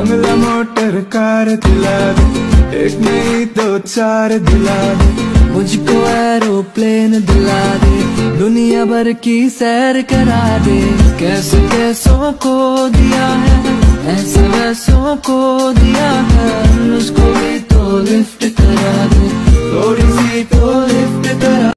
बंगला motor car दिला दे एक नहीं दो चार दिला दे मुझको एरोप्लेन दिला दे दुनिया भर की सैर करा दे कैसे कैसों को दिया है ऐसे वैसों को दिया है उसको भी तो लिफ्ट करा दे